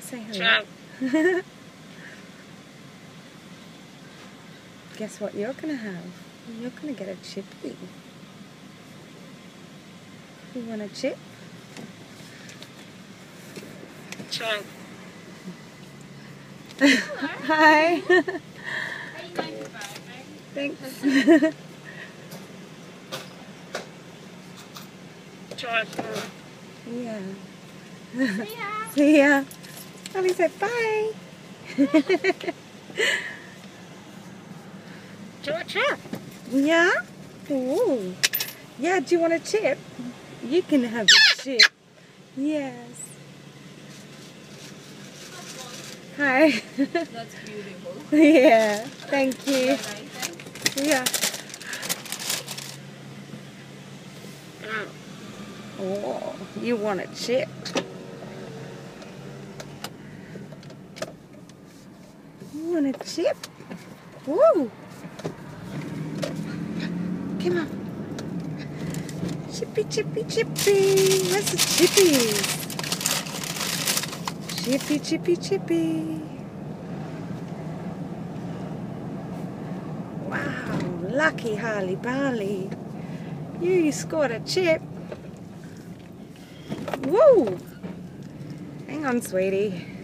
say hello. Guess what you're going to have? You're going to get a chippy. You want a chip? Chug. Hi. Thanks. Chug. yeah. See ya. See ya. Mommy said bye. Chug, chug. yeah? Ooh. Yeah, do you want a chip? You can have a chip. Yes. Hi. That's beautiful. yeah. Thank you. Yeah. Mm. Oh, you want a chip? Want a chip? Woo! Come on. Chippy, chippy, chippy. Where's the chippies? Chippy, chippy, chippy. Wow, lucky Harley Barley. You scored a chip. Woo! Hang on, sweetie.